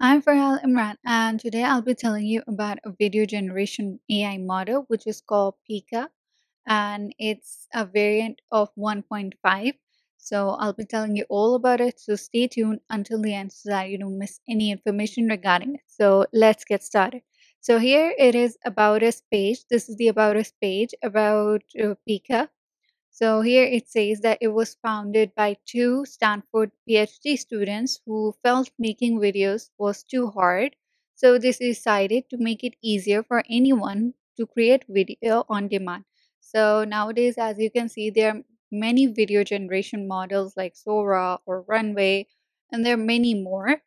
I'm Farhal Imran, and today I'll be telling you about a video generation AI model which is called Pika, and it's a variant of 1.5. So I'll be telling you all about it. So stay tuned until the end so that you don't miss any information regarding it. So let's get started. So here it is about us page. This is the about us page about uh, Pika. So here it says that it was founded by two Stanford PhD students who felt making videos was too hard. So they decided to make it easier for anyone to create video on demand. So nowadays, as you can see, there are many video generation models like Sora or Runway, and there are many more.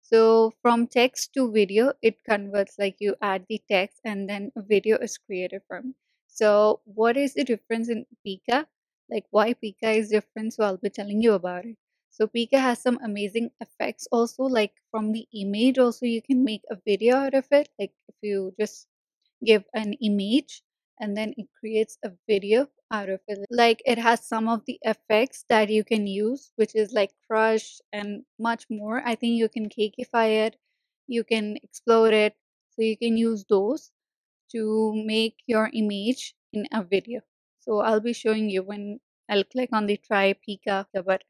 So from text to video, it converts like you add the text and then a video is created from. So what is the difference in Pika? Like why Pika is different? So I'll be telling you about it. So Pika has some amazing effects also like from the image also you can make a video out of it. Like if you just give an image and then it creates a video out of it. Like it has some of the effects that you can use, which is like crush and much more. I think you can cakeify it, you can explode it, so you can use those to make your image in a video. So I'll be showing you when I'll click on the try Pika button.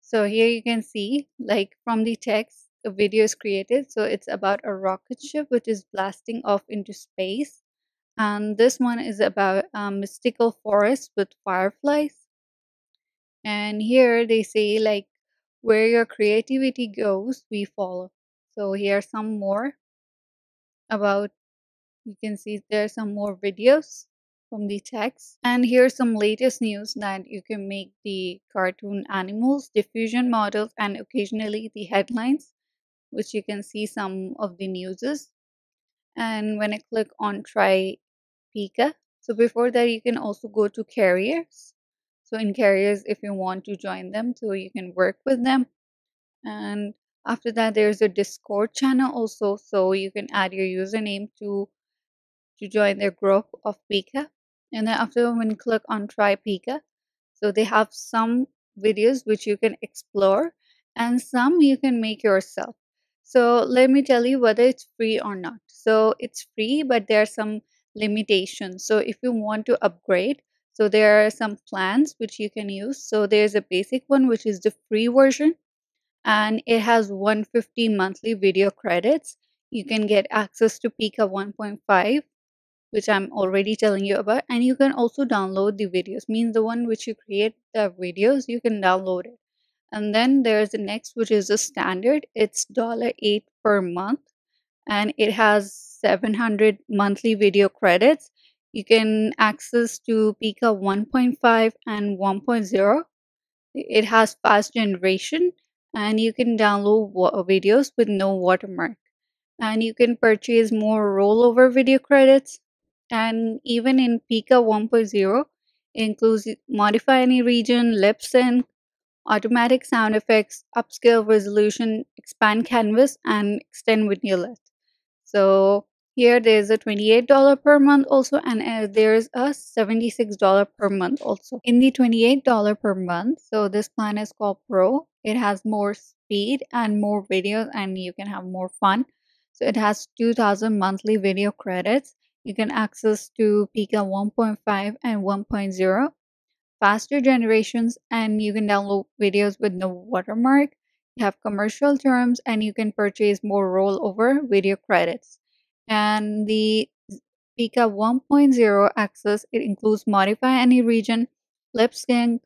So here you can see like from the text, a video is created. So it's about a rocket ship which is blasting off into space. And this one is about a mystical forest with fireflies. And here they say like where your creativity goes, we follow. So here are some more about you can see there are some more videos from the text. And here's some latest news that you can make the cartoon animals, diffusion models, and occasionally the headlines, which you can see some of the newses. And when I click on try Pika, so before that you can also go to carriers. So in carriers, if you want to join them, so you can work with them. And after that, there's a Discord channel also, so you can add your username to to join their group of Pika. And then after when you click on try Pika, so they have some videos which you can explore and some you can make yourself. So let me tell you whether it's free or not. So it's free, but there are some limitations. So if you want to upgrade, so there are some plans which you can use. So there's a basic one, which is the free version, and it has 150 monthly video credits. You can get access to Pika 1.5 which I'm already telling you about. And you can also download the videos, means the one which you create the videos, you can download it. And then there's the next, which is the standard. It's dollar $8 per month and it has 700 monthly video credits. You can access to Pika 1.5 and 1.0. It has fast generation and you can download uh, videos with no watermark. And you can purchase more rollover video credits and even in Pika 1.0 includes modify any region, lip sync, automatic sound effects, upscale resolution, expand canvas, and extend vignette. So here there's a $28 per month also and uh, there's a $76 per month also. In the $28 per month, so this plan is called Pro. It has more speed and more videos and you can have more fun. So it has 2000 monthly video credits you can access to Pika 1.5 and 1.0, faster generations, and you can download videos with no watermark. You have commercial terms, and you can purchase more rollover video credits. And the Pika 1.0 access it includes modify any region, lip sync,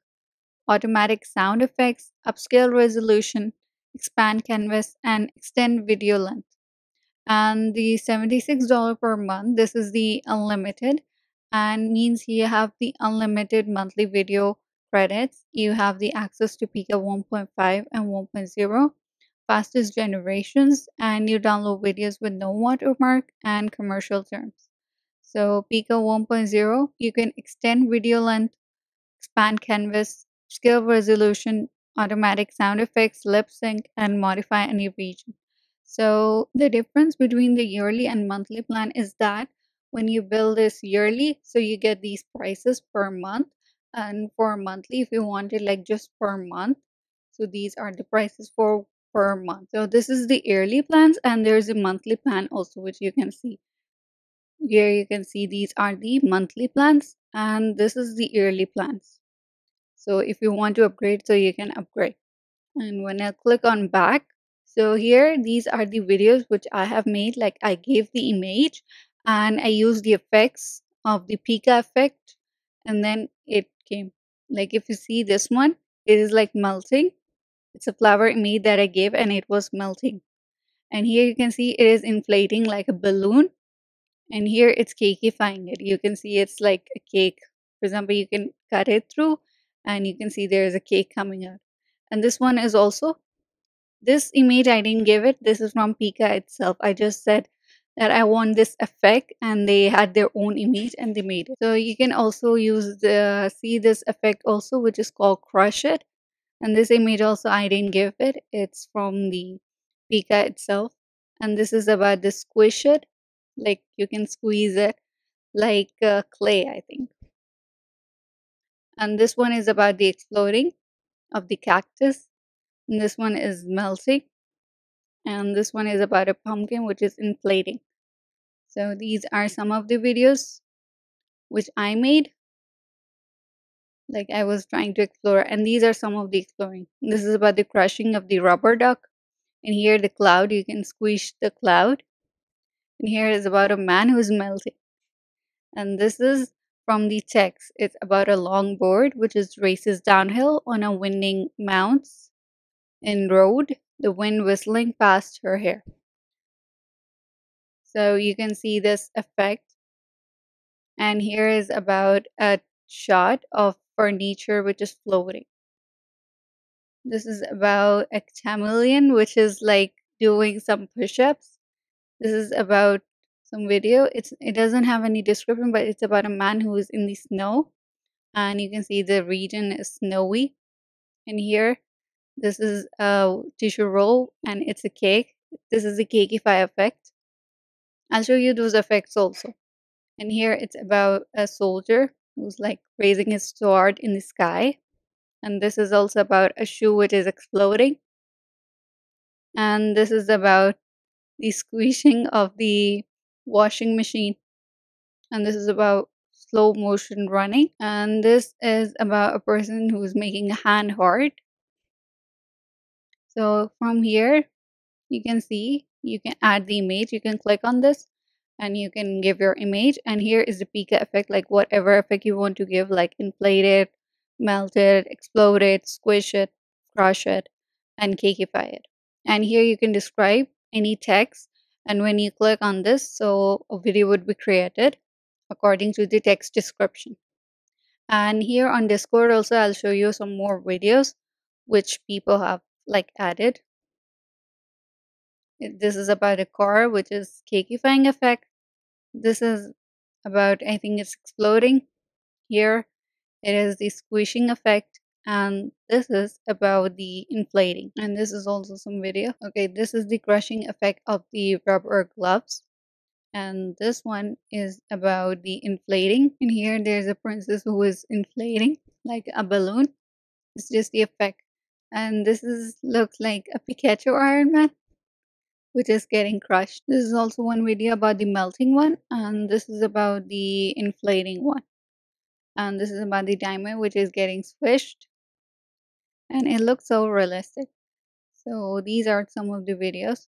automatic sound effects, upscale resolution, expand canvas, and extend video length and the $76 per month this is the unlimited and means you have the unlimited monthly video credits. You have the access to pika 1.5 and 1.0 fastest generations and you download videos with no watermark and commercial terms. So pika 1.0 you can extend video length expand canvas scale resolution automatic sound effects lip sync and modify any region so the difference between the yearly and monthly plan is that when you bill this yearly, so you get these prices per month. And for monthly, if you want it like just per month, so these are the prices for per month. So this is the yearly plans and there's a monthly plan also which you can see. Here you can see these are the monthly plans and this is the yearly plans. So if you want to upgrade so you can upgrade. And when I click on back, so here these are the videos which I have made like I gave the image and I used the effects of the Pika effect and then it came. Like if you see this one, it is like melting. It's a flower image that I gave and it was melting. And here you can see it is inflating like a balloon. And here it's cakeifying it. You can see it's like a cake. For example, you can cut it through and you can see there is a cake coming out. And this one is also, this image I didn't give it. This is from Pika itself. I just said that I want this effect and they had their own image and they made it. So you can also use the, see this effect also which is called crush it. And this image also I didn't give it. It's from the Pika itself. And this is about the squish it. Like you can squeeze it like uh, clay I think. And this one is about the exploding of the cactus. This one is melting. And this one is about a pumpkin which is inflating. So these are some of the videos which I made. Like I was trying to explore and these are some of the exploring. This is about the crushing of the rubber duck. And here the cloud, you can squish the cloud. And here is about a man who's melting. And this is from the text. It's about a long board which is races downhill on a winding mounts in road, the wind whistling past her hair. So you can see this effect. And here is about a shot of furniture which is floating. This is about a chameleon which is like doing some push-ups. This is about some video. It's it doesn't have any description, but it's about a man who is in the snow. And you can see the region is snowy. And here, this is a tissue roll and it's a cake. This is the cakeify effect. I'll show you those effects also. And here it's about a soldier who's like raising his sword in the sky. And this is also about a shoe which is exploding. And this is about the squishing of the washing machine. And this is about slow motion running. And this is about a person who's making a hand heart. So from here, you can see you can add the image you can click on this and you can give your image and here is the pika effect like whatever effect you want to give like inflate it melt it explode it squish it crush it and cakeify it. And here you can describe any text and when you click on this so a video would be created according to the text description. And here on discord also i'll show you some more videos which people have like added this is about a car, which is cakeifying effect. This is about, I think it's exploding. Here, it is the squishing effect. And this is about the inflating. And this is also some video. Okay, this is the crushing effect of the rubber gloves. And this one is about the inflating. And here there's a princess who is inflating like a balloon. It's just the effect. And this is looks like a Pikachu Iron Man which is getting crushed. This is also one video about the melting one and this is about the inflating one. And this is about the diamond which is getting squished. And it looks so realistic. So these are some of the videos.